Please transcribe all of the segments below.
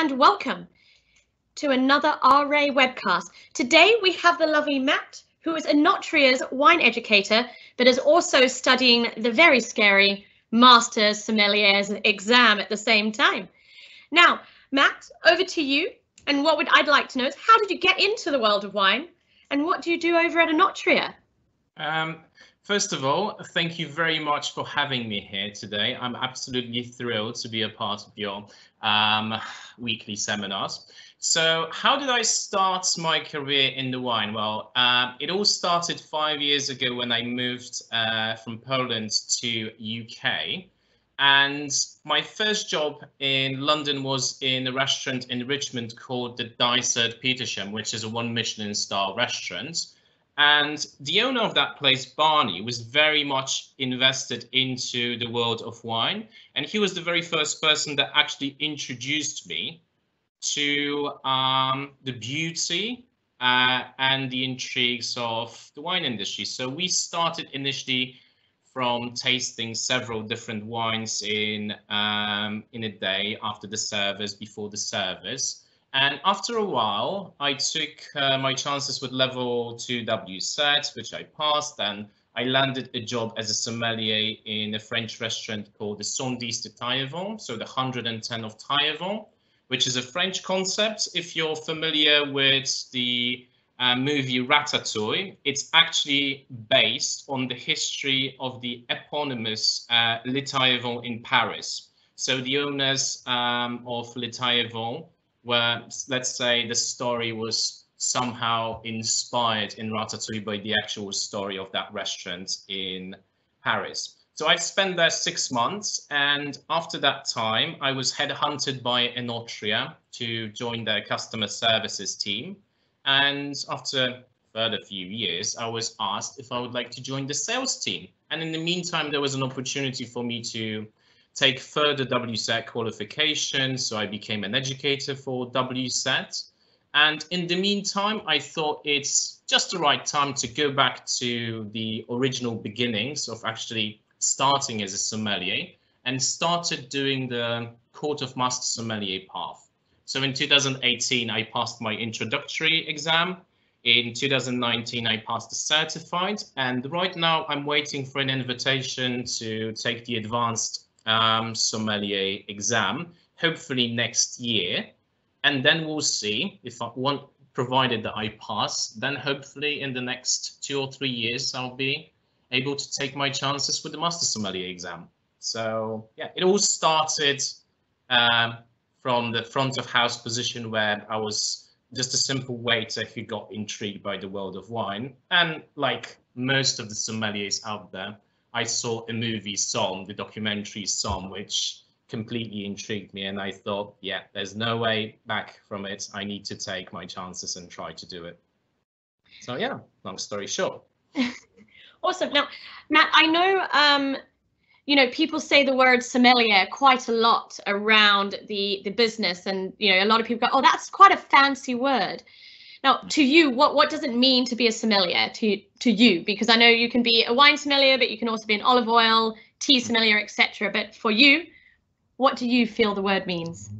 and welcome to another RA webcast. Today we have the lovely Matt, who is Enotria's wine educator, but is also studying the very scary Master's Sommelier's exam at the same time. Now, Matt, over to you. And what would I'd like to know is how did you get into the world of wine and what do you do over at Enotria? Um, first of all, thank you very much for having me here today. I'm absolutely thrilled to be a part of your um, weekly seminars. So how did I start my career in the wine? Well, uh, it all started five years ago when I moved uh, from Poland to UK. And my first job in London was in a restaurant in Richmond called the Dysart Petersham, which is a one Michelin star restaurant. And the owner of that place, Barney, was very much invested into the world of wine. And he was the very first person that actually introduced me to um, the beauty uh, and the intrigues of the wine industry. So we started initially from tasting several different wines in um, in a day after the service, before the service. And after a while, I took uh, my chances with level 2 WSET, which I passed, and I landed a job as a sommelier in a French restaurant called the 110 de Taillevent, so the 110 of Taillevent, which is a French concept. If you're familiar with the uh, movie Ratatouille, it's actually based on the history of the eponymous uh, Le Taillevent in Paris. So the owners um, of Le Taillevent were, let's say, the story was somehow inspired in Ratatouille by the actual story of that restaurant in Paris. So I spent there six months, and after that time, I was headhunted by Enotria to join their customer services team. And after further few years, I was asked if I would like to join the sales team. And in the meantime, there was an opportunity for me to take further WSET qualification. So I became an educator for WSET. And in the meantime, I thought it's just the right time to go back to the original beginnings of actually starting as a sommelier and started doing the Court of Master Sommelier path. So in 2018, I passed my introductory exam. In 2019, I passed the certified. And right now, I'm waiting for an invitation to take the advanced um, sommelier exam, hopefully next year. And then we'll see if I want, provided that I pass, then hopefully in the next two or three years, I'll be able to take my chances with the Master Sommelier exam. So yeah, it all started um, from the front of house position where I was just a simple waiter who got intrigued by the world of wine. And like most of the sommeliers out there, I saw a movie Somm, the documentary Somm, which completely intrigued me. And I thought, yeah, there's no way back from it. I need to take my chances and try to do it. So yeah, long story short. Awesome. Now, Matt, I know um, you know people say the word sommelier quite a lot around the the business, and you know a lot of people go, "Oh, that's quite a fancy word." Now, to you, what what does it mean to be a sommelier to to you? Because I know you can be a wine sommelier, but you can also be an olive oil, tea sommelier, etc. But for you, what do you feel the word means?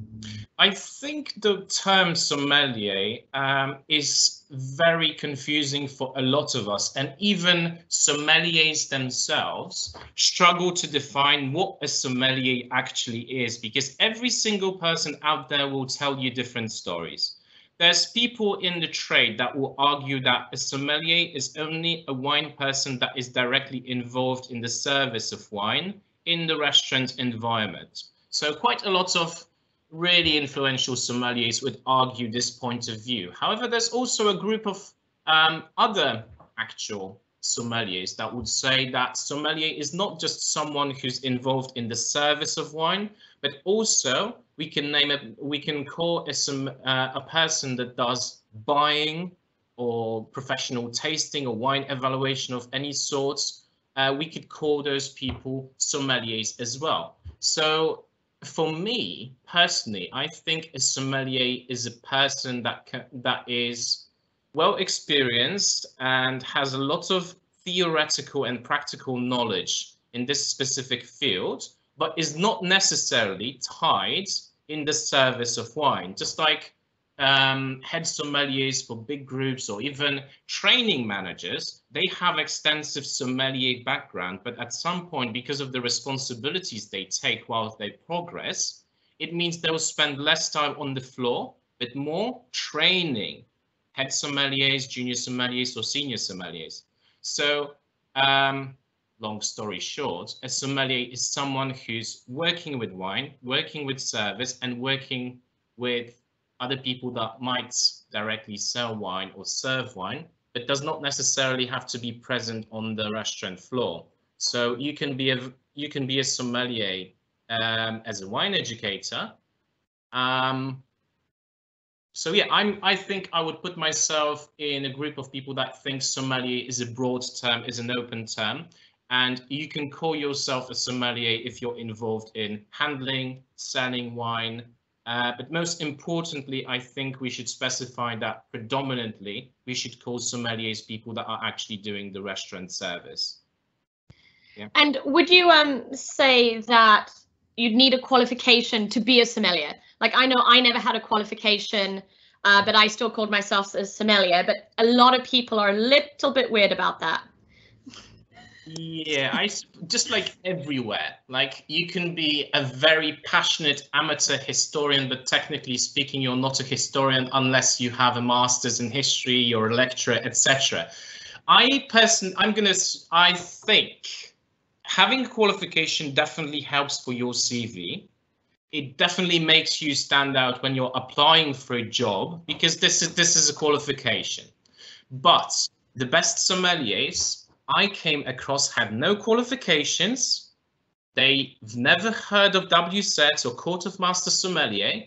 I think the term sommelier um, is very confusing for a lot of us, and even sommeliers themselves struggle to define what a sommelier actually is because every single person out there will tell you different stories. There's people in the trade that will argue that a sommelier is only a wine person that is directly involved in the service of wine in the restaurant environment. So quite a lot of really influential sommeliers would argue this point of view. However, there's also a group of um, other actual sommeliers that would say that sommelier is not just someone who's involved in the service of wine, but also we can name it, we can call a, uh, a person that does buying or professional tasting or wine evaluation of any sorts. Uh, we could call those people sommeliers as well. So for me personally, I think a sommelier is a person that can, that is well experienced and has a lot of theoretical and practical knowledge in this specific field, but is not necessarily tied in the service of wine, just like um, head sommeliers for big groups or even training managers, they have extensive sommelier background, but at some point, because of the responsibilities they take while they progress, it means they'll spend less time on the floor, but more training head sommeliers, junior sommeliers, or senior sommeliers. So um, long story short, a sommelier is someone who's working with wine, working with service, and working with other people that might directly sell wine or serve wine, but does not necessarily have to be present on the restaurant floor. So you can be a you can be a sommelier um, as a wine educator. Um, so yeah, I'm. I think I would put myself in a group of people that think sommelier is a broad term, is an open term, and you can call yourself a sommelier if you're involved in handling, selling wine. Uh, but most importantly, I think we should specify that predominantly we should call sommeliers people that are actually doing the restaurant service. Yeah. And would you um say that you'd need a qualification to be a sommelier? Like I know I never had a qualification, uh, but I still called myself a sommelier. But a lot of people are a little bit weird about that. Yeah, I just like everywhere. Like you can be a very passionate amateur historian, but technically speaking, you're not a historian unless you have a master's in history, you're a lecturer, etc. I person, I'm gonna, I think having a qualification definitely helps for your CV. It definitely makes you stand out when you're applying for a job because this is this is a qualification. But the best sommeliers I came across had no qualifications. They've never heard of WSET or Court of Master Sommelier.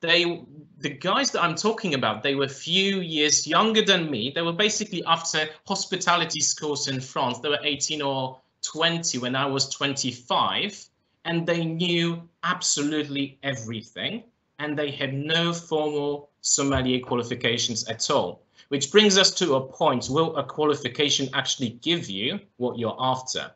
They, the guys that I'm talking about, they were few years younger than me. They were basically after hospitality schools in France. They were 18 or 20 when I was 25, and they knew absolutely everything. And they had no formal sommelier qualifications at all. Which brings us to a point, will a qualification actually give you what you're after?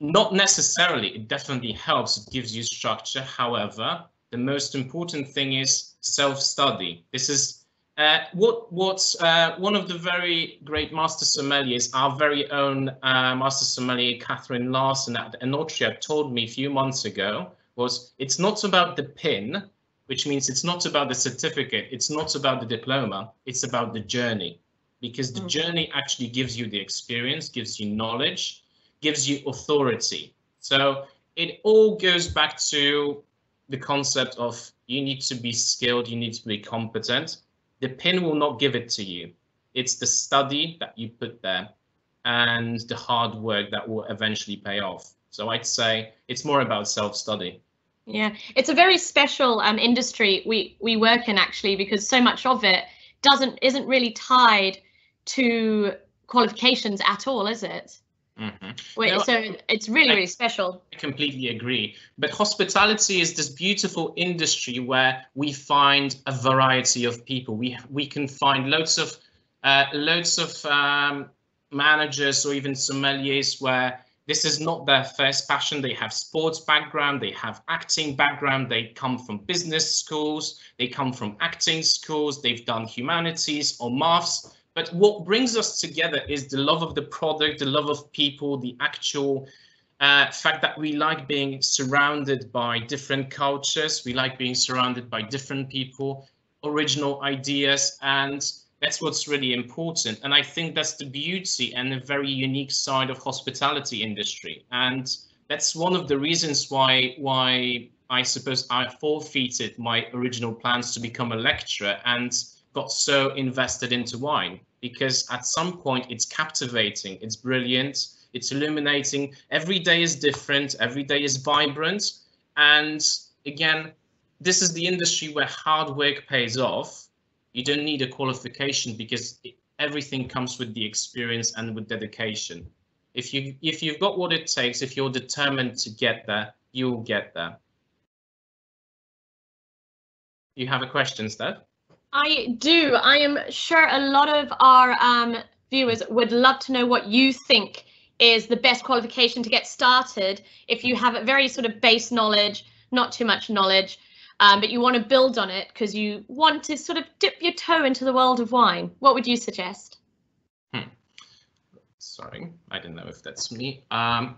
Not necessarily, it definitely helps, it gives you structure. However, the most important thing is self-study. This is uh, what what uh, one of the very great master sommeliers, our very own uh, master sommelier Catherine Larson at Enotria told me a few months ago was it's not about the pin, which means it's not about the certificate, it's not about the diploma, it's about the journey. Because the mm. journey actually gives you the experience, gives you knowledge, gives you authority. So it all goes back to the concept of you need to be skilled, you need to be competent. The pin will not give it to you. It's the study that you put there and the hard work that will eventually pay off. So I'd say it's more about self-study. Yeah, it's a very special um, industry we we work in actually because so much of it doesn't isn't really tied to qualifications at all, is it? Mm-hmm. Wait, no, so it's really, I, really special. I completely agree. But hospitality is this beautiful industry where we find a variety of people. We we can find loads of uh, loads of um, managers or even sommeliers where this is not their first passion. They have sports background, they have acting background, they come from business schools, they come from acting schools, they've done humanities or maths. But what brings us together is the love of the product, the love of people, the actual uh, fact that we like being surrounded by different cultures, we like being surrounded by different people, original ideas, and that's what's really important. And I think that's the beauty and the very unique side of hospitality industry. And that's one of the reasons why why I suppose I forfeited my original plans to become a lecturer and got so invested into wine because at some point it's captivating, it's brilliant, it's illuminating. Every day is different, every day is vibrant. And again, this is the industry where hard work pays off you don't need a qualification because everything comes with the experience and with dedication. If you if you've got what it takes, if you're determined to get there, you'll get there. You have a question, Steph? I do. I am sure a lot of our um, viewers would love to know what you think is the best qualification to get started if you have a very sort of base knowledge, not too much knowledge, um, but you want to build on it because you want to sort of dip your toe into the world of wine, what would you suggest? Hmm. Sorry, I don't know if that's me. Um,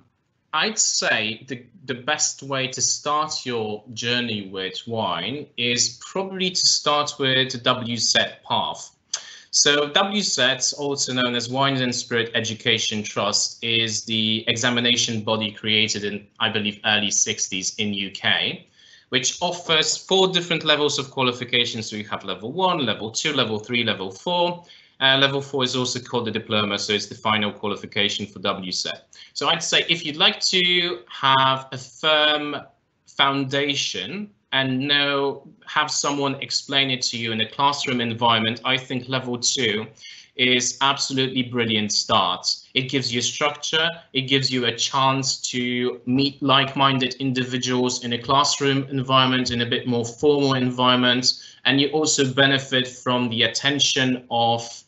I'd say the, the best way to start your journey with wine is probably to start with the WSET path. So WSET, also known as Wine and Spirit Education Trust, is the examination body created in, I believe, early 60s in UK, which offers four different levels of qualifications. So you have level one, level two, level three, level four. Uh, level four is also called the diploma, so it's the final qualification for WSET. So I'd say if you'd like to have a firm foundation and know have someone explain it to you in a classroom environment, I think level two is absolutely brilliant starts. It gives you structure, it gives you a chance to meet like-minded individuals in a classroom environment, in a bit more formal environment, and you also benefit from the attention of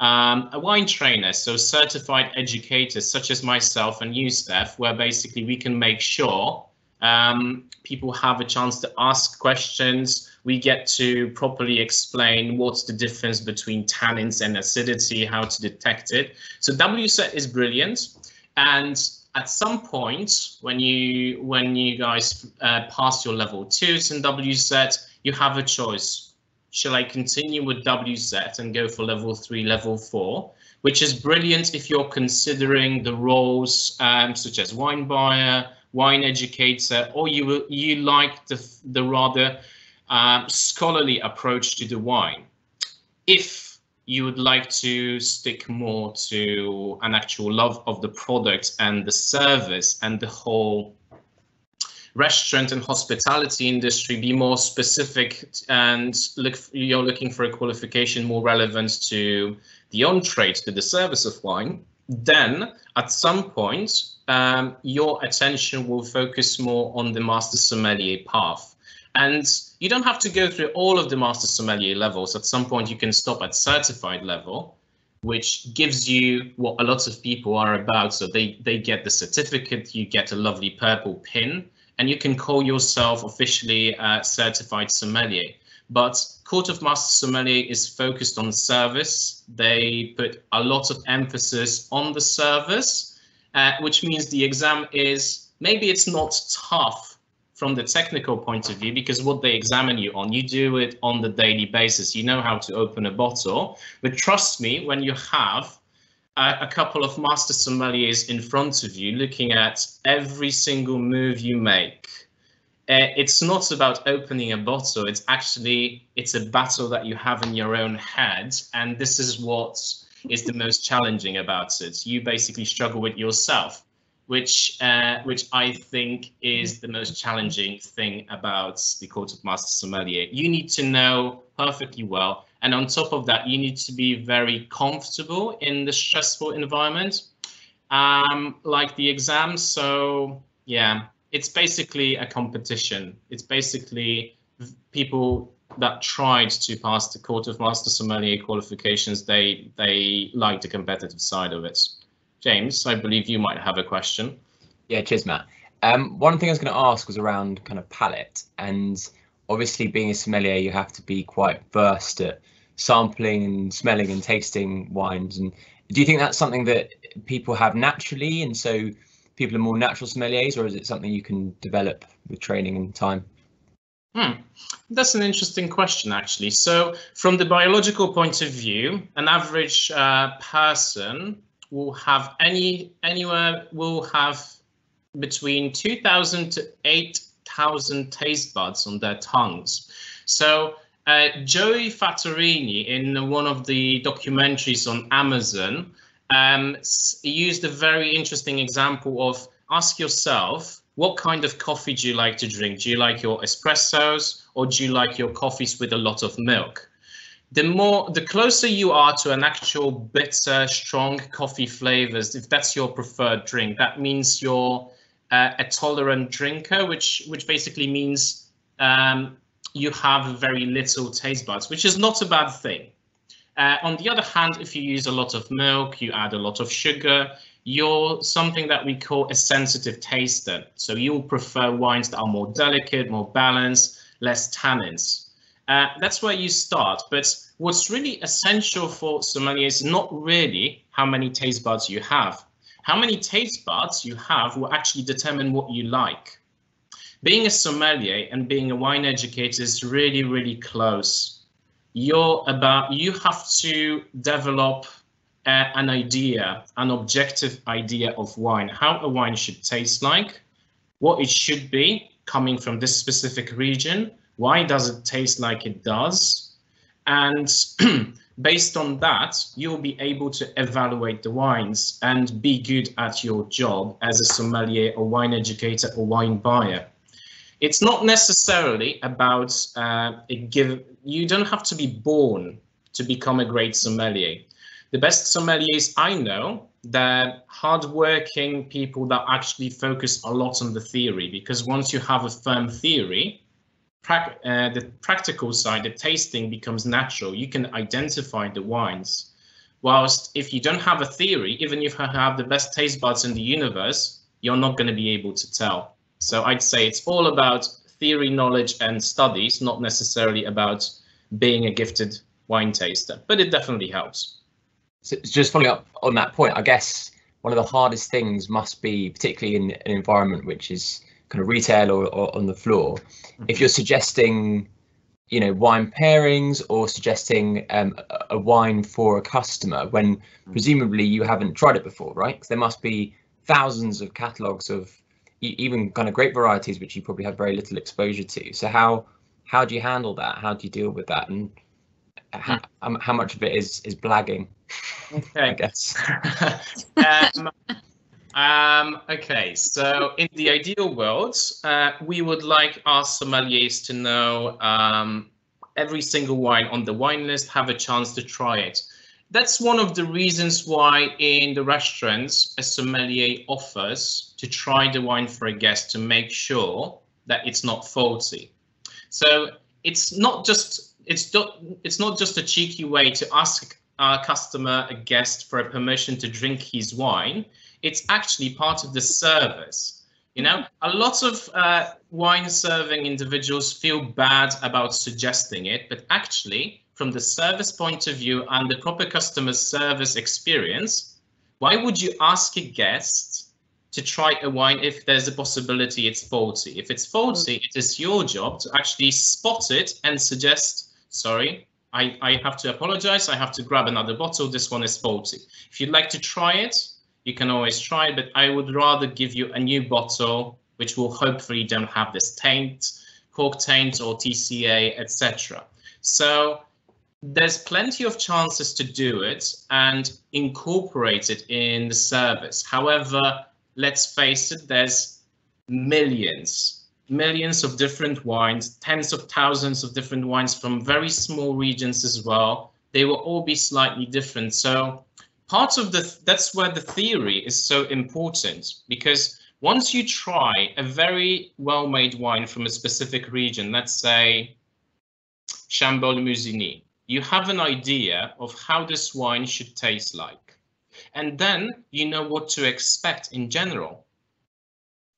um, a wine trainer, so certified educators such as myself and you, Steph, where basically we can make sure um, people have a chance to ask questions. We get to properly explain what's the difference between tannins and acidity, how to detect it. So WSET is brilliant. And at some point, when you when you guys uh, pass your level twos in WSET, you have a choice. Shall I continue with WSET and go for level three, level four, which is brilliant if you're considering the roles um, such as wine buyer, wine educator, or you you like the the rather um, scholarly approach to the wine. If you would like to stick more to an actual love of the product and the service and the whole restaurant and hospitality industry, be more specific and look you're looking for a qualification more relevant to the on trade, to the service of wine, then at some point um, your attention will focus more on the master sommelier path. And you don't have to go through all of the master sommelier levels. At some point, you can stop at certified level, which gives you what a lot of people are about. So they, they get the certificate, you get a lovely purple pin, and you can call yourself officially certified sommelier. But Court of Master Sommelier is focused on service. They put a lot of emphasis on the service uh, which means the exam is maybe it's not tough from the technical point of view because what they examine you on, you do it on the daily basis. You know how to open a bottle, but trust me, when you have a, a couple of master sommeliers in front of you looking at every single move you make, uh, it's not about opening a bottle. It's actually it's a battle that you have in your own head, and this is what is the most challenging about it. You basically struggle with yourself, which uh, which I think is the most challenging thing about the Court of Master Sommelier. You need to know perfectly well, and on top of that, you need to be very comfortable in the stressful environment, um, like the exam. So yeah, it's basically a competition. It's basically people that tried to pass the Court of Master Sommelier qualifications, they they like the competitive side of it. James, I believe you might have a question. Yeah, cheers, Matt. Um, one thing I was going to ask was around kind of palate, and obviously being a sommelier, you have to be quite versed at sampling and smelling and tasting wines. And do you think that's something that people have naturally, and so people are more natural sommeliers, or is it something you can develop with training and time? Hmm. That's an interesting question, actually. So, from the biological point of view, an average uh, person will have any anywhere will have between 2,000 to 8,000 taste buds on their tongues. So, uh, Joey Fattorini, in one of the documentaries on Amazon, um, used a very interesting example of ask yourself what kind of coffee do you like to drink? Do you like your espressos or do you like your coffees with a lot of milk? The more, the closer you are to an actual bitter, strong coffee flavors, if that's your preferred drink, that means you're uh, a tolerant drinker, which which basically means um, you have very little taste buds, which is not a bad thing. Uh, on the other hand, if you use a lot of milk, you add a lot of sugar, you're something that we call a sensitive taster. So you'll prefer wines that are more delicate, more balanced, less tannins. Uh, that's where you start. But what's really essential for sommeliers is not really how many taste buds you have. How many taste buds you have will actually determine what you like. Being a sommelier and being a wine educator is really, really close. You're about, you have to develop uh, an idea, an objective idea of wine, how a wine should taste like, what it should be coming from this specific region, why does it taste like it does, and based on that, you'll be able to evaluate the wines and be good at your job as a sommelier or wine educator or wine buyer. It's not necessarily about uh, give. You don't have to be born to become a great sommelier the best sommeliers I know, they're hardworking people that actually focus a lot on the theory because once you have a firm theory, pra uh, the practical side, the tasting becomes natural. You can identify the wines. Whilst if you don't have a theory, even if you have the best taste buds in the universe, you're not going to be able to tell. So I'd say it's all about theory, knowledge, and studies, not necessarily about being a gifted wine taster, but it definitely helps. So just following up on that point, I guess one of the hardest things must be, particularly in an environment which is kind of retail or, or on the floor, mm-hmm. if you're suggesting, you know, wine pairings or suggesting um, a wine for a customer when mm-hmm. presumably you haven't tried it before, right? Because there must be thousands of catalogs of even kind of grape varieties which you probably have very little exposure to. So how how do you handle that? How do you deal with that? And how, hmm. how much of it is is blagging? Okay. I guess. um, um, okay, so in the ideal world, uh, we would like our sommeliers to know um, every single wine on the wine list, have a chance to try it. That's one of the reasons why in the restaurants, a sommelier offers to try the wine for a guest to make sure that it's not faulty. So it's not just it's not it's not just a cheeky way to ask a customer, a guest, for a permission to drink his wine. It's actually part of the service. You know, a lot of uh, wine serving individuals feel bad about suggesting it, but actually, from the service point of view and the proper customer service experience, why would you ask a guest to try a wine if there's a possibility it's faulty? If it's faulty, it is your job to actually spot it and suggest, sorry, I, I have to apologize. I have to grab another bottle. This one is faulty. If you'd like to try it, you can always try it, but I would rather give you a new bottle, which will hopefully don't have this taint, cork taint or TCA, etc. So there's plenty of chances to do it and incorporate it in the service. However, let's face it, there's millions millions of different wines, tens of thousands of different wines from very small regions as well. They will all be slightly different. So part of the that's where the theory is so important because once you try a very well-made wine from a specific region, let's say Chambolle Musigny, you have an idea of how this wine should taste like. And then you know what to expect in general.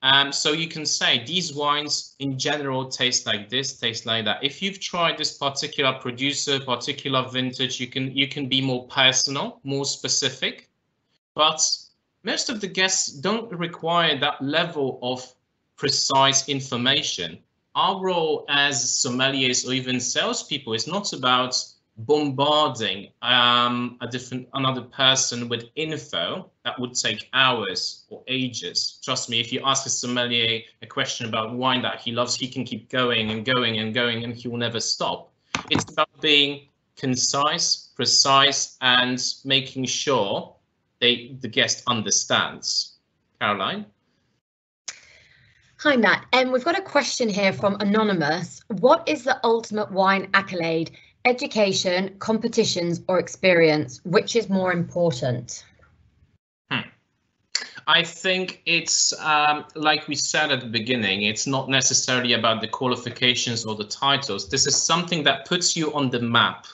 Um, so you can say these wines in general taste like this, taste like that. If you've tried this particular producer, particular vintage, you can you can be more personal, more specific. But most of the guests don't require that level of precise information. Our role as sommeliers or even salespeople is not about bombarding um, a different another person with info that would take hours or ages. Trust me, if you ask a sommelier a question about wine that he loves, he can keep going and going and going and he will never stop. It's about being concise, precise, and making sure they the guest understands. Caroline? Hi, Matt. And um, we've got a question here from Anonymous. What is the ultimate wine accolade Education, competitions, or experience? Which is more important? Hmm. I think it's um, like we said at the beginning, it's not necessarily about the qualifications or the titles. This is something that puts you on the map,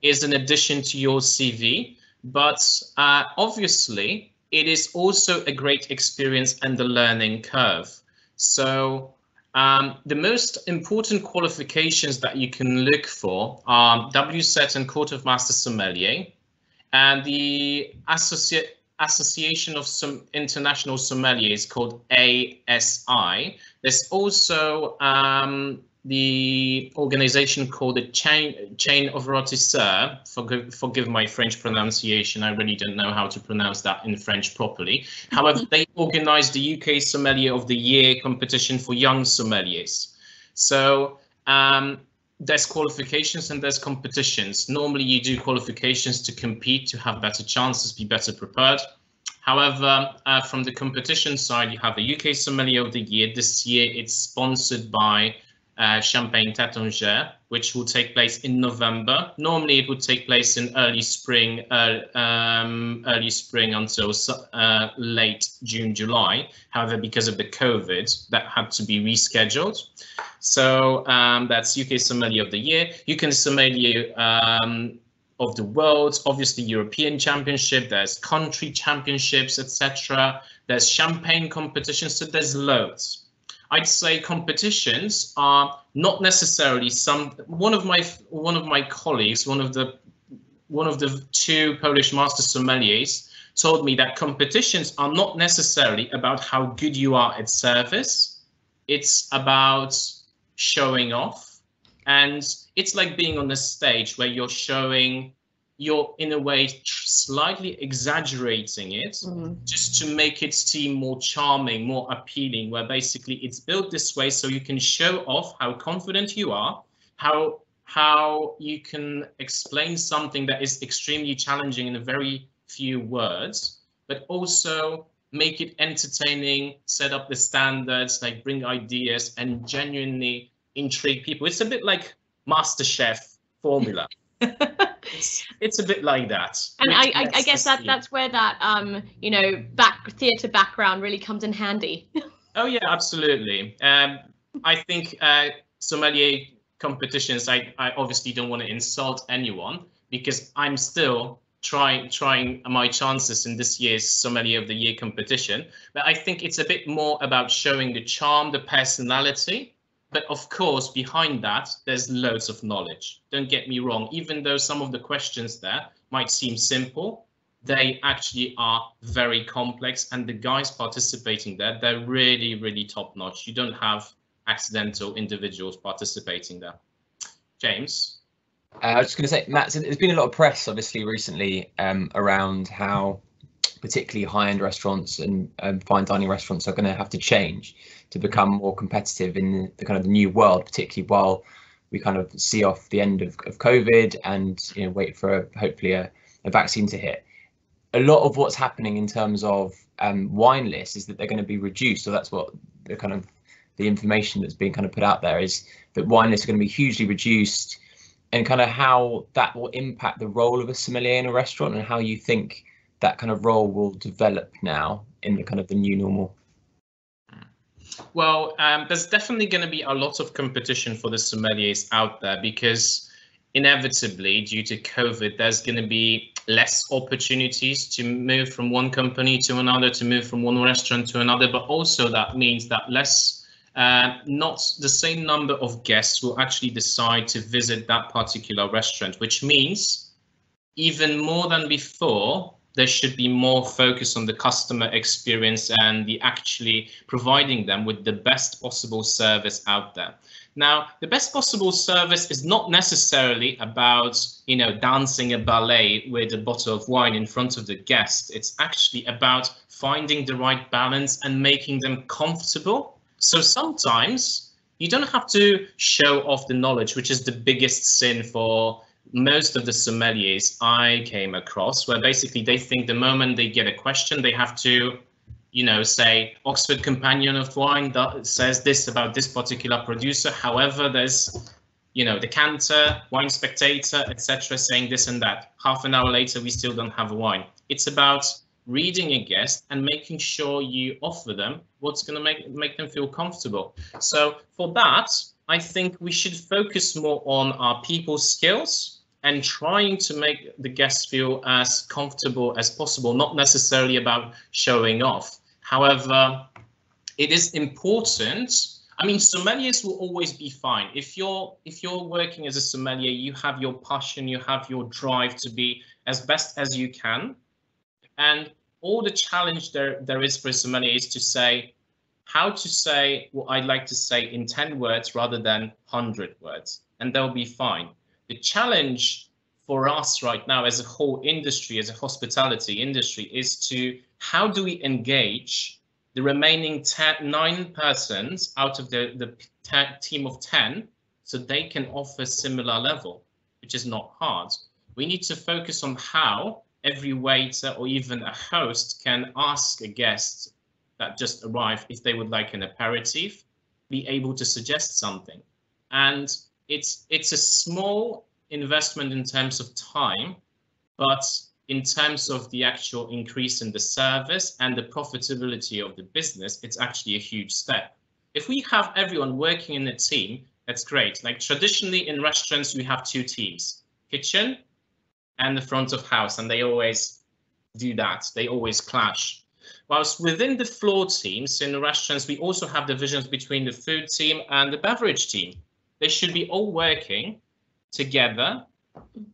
is an addition to your CV. But uh, obviously, it is also a great experience and the learning curve. So um, the most important qualifications that you can look for are WSET and Court of Master Sommelier, and the Association of some International Sommeliers called ASI. There's also um, the organization called the Chain, Chain of Rotisseurs. Forgive, forgive my French pronunciation. I really don't know how to pronounce that in French properly. However, they organized the UK Sommelier of the Year competition for young sommeliers. So um, there's qualifications and there's competitions. Normally you do qualifications to compete, to have better chances, be better prepared. However, uh, from the competition side, you have the UK Sommelier of the Year. This year it's sponsored by uh, Champagne Taittinger, which will take place in November. Normally, it would take place in early spring, uh, um, early spring until uh, late June, July. However, because of the COVID, that had to be rescheduled. So um, that's UK Sommelier of the Year. UK Sommelier um, of the world, obviously European Championship, there's country championships, etc. There's champagne competitions, so there's loads. I'd say competitions are not necessarily some. One of my one of my colleagues, one of the one of the two Polish master sommeliers, told me that competitions are not necessarily about how good you are at service. It's about showing off, and it's like being on the stage where you're showing you're in a way slightly exaggerating it mm-hmm. just to make it seem more charming, more appealing, where basically it's built this way so you can show off how confident you are, how how you can explain something that is extremely challenging in a very few words, but also make it entertaining, set up the standards, like bring ideas and genuinely intrigue people. It's a bit like MasterChef formula. It's, it's a bit like that. And I, I, I, guess that that's where that um you know back theatre background really comes in handy. oh yeah, absolutely. Um, I think uh, sommelier competitions. I I obviously don't want to insult anyone because I'm still trying trying my chances in this year's sommelier of the year competition. But I think it's a bit more about showing the charm, the personality but of course, behind that, there's loads of knowledge. Don't get me wrong, even though some of the questions there might seem simple, they actually are very complex and the guys participating there, they're really, really top notch. You don't have accidental individuals participating there. James? Uh, I was just going to say, Matt, there's been a lot of press, obviously, recently um, around how particularly high-end restaurants and um, fine dining restaurants are going to have to change to become more competitive in the kind of the new world, particularly while we kind of see off the end of, of COVID and you know wait for a, hopefully a, a vaccine to hit. A lot of what's happening in terms of um, wine lists is that they're going to be reduced. So that's what the kind of the information that's being kind of put out there is that wine lists are going to be hugely reduced and kind of how that will impact the role of a sommelier in a restaurant and how you think that kind of role will develop now in the kind of the new normal? Well, um, there's definitely going to be a lot of competition for the sommeliers out there because inevitably, due to COVID, there's going to be less opportunities to move from one company to another, to move from one restaurant to another, but also that means that less, uh, not the same number of guests will actually decide to visit that particular restaurant, which means even more than before, there should be more focus on the customer experience and the actually providing them with the best possible service out there. Now, the best possible service is not necessarily about, you know, dancing a ballet with a bottle of wine in front of the guest. It's actually about finding the right balance and making them comfortable. So sometimes you don't have to show off the knowledge, which is the biggest sin for most of the sommeliers I came across where basically they think the moment they get a question, they have to, you know, say Oxford Companion of Wine that says this about this particular producer. However, there's, you know, the Decanter, Wine Spectator, etc., saying this and that. Half an hour later, we still don't have a wine. It's about reading a guest and making sure you offer them what's going to make make them feel comfortable. So for that, I think we should focus more on our people skills and trying to make the guests feel as comfortable as possible, not necessarily about showing off. However, it is important. I mean, sommeliers will always be fine. If you're if you're working as a sommelier, you have your passion, you have your drive to be as best as you can. And all the challenge there there is for a sommelier is to say how to say what I'd like to say in 10 words rather than 100 words, and they'll be fine. The challenge for us right now as a whole industry, as a hospitality industry, is to how do we engage the remaining ten, nine persons out of the, the team of 10 so they can offer similar level, which is not hard. We need to focus on how every waiter or even a host can ask a guest that just arrived if they would like an aperitif, be able to suggest something. And it's it's a small investment in terms of time, but in terms of the actual increase in the service and the profitability of the business, it's actually a huge step. If we have everyone working in a team, that's great. Like traditionally in restaurants, we have two teams, kitchen and the front of house, and they always do that. They always clash. Whilst within the floor teams in the restaurants, we also have divisions between the food team and the beverage team. They should be all working together,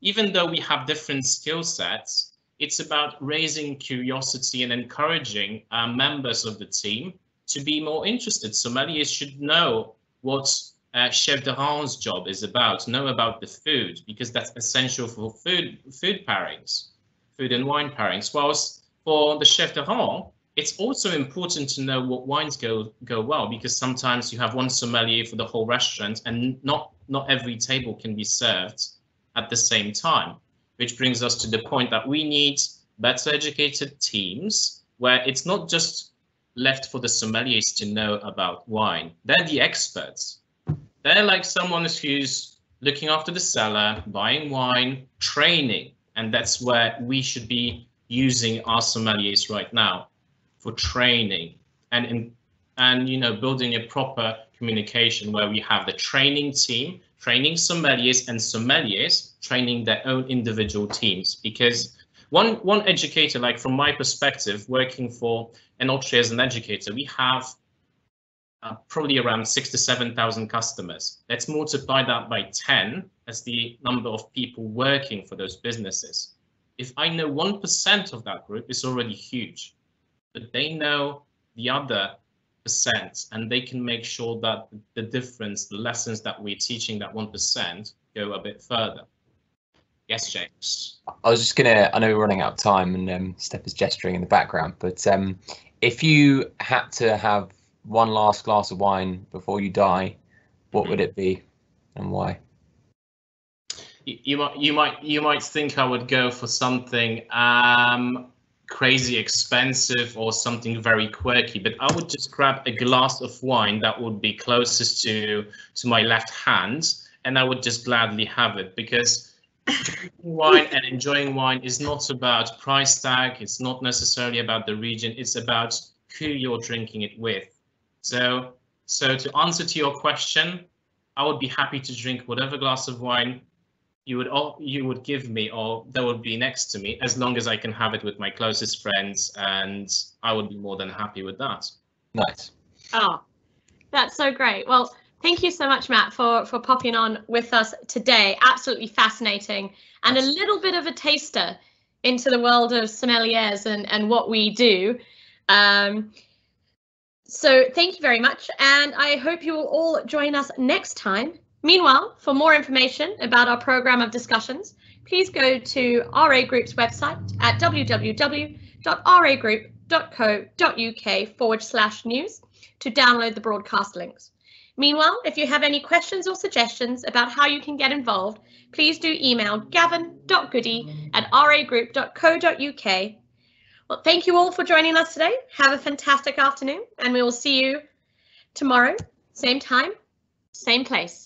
even though we have different skill sets, it's about raising curiosity and encouraging uh, members of the team to be more interested. Sommeliers should know what uh, chef de rang's job is about, know about the food, because that's essential for food food pairings, food and wine pairings. Whilst for the chef de rang, it's also important to know what wines go go well, because sometimes you have one sommelier for the whole restaurant, and not not every table can be served at the same time, which brings us to the point that we need better educated teams where it's not just left for the sommeliers to know about wine. They're the experts. They're like someone who's looking after the cellar, buying wine, training, and that's where we should be using our sommeliers right now for training and in, and you know building a proper communication where we have the training team training sommeliers and sommeliers training their own individual teams. Because one one educator like from my perspective working for an as an educator we have uh, probably around six to seven thousand customers. Let's multiply that by 10 as the number of people working for those businesses. If i know one percent of that group it's already huge but they know the other percent and they can make sure that the difference, the lessons that we're teaching that 1% go a bit further. Yes, James. I was just gonna, I know we're running out of time and um, Steph is gesturing in the background, but um, if you had to have one last glass of wine before you die, what would it be and why? You, you might, you might, you might think I would go for something um, crazy expensive or something very quirky, but I would just grab a glass of wine that would be closest to to my left hand, and I would just gladly have it because wine and enjoying wine is not about price tag. It's not necessarily about the region. It's about who you're drinking it with. So, so to answer to your question, I would be happy to drink whatever glass of wine you would all you would give me or that would be next to me as long as I can have it with my closest friends and I would be more than happy with that. Nice. Oh, that's so great. Well, thank you so much, Matt, for for popping on with us today. Absolutely fascinating and a little bit of a taster into the world of sommeliers and and what we do. Um, so thank you very much, and I hope you will all join us next time Meanwhile, for more information about our program of discussions, please go to RA Group's website at www.ragroup.co.uk forward slash news to download the broadcast links. Meanwhile, if you have any questions or suggestions about how you can get involved, please do email gavin.goody at ragroup.co.uk. Well, thank you all for joining us today. Have a fantastic afternoon, and we will see you tomorrow, same time, same place.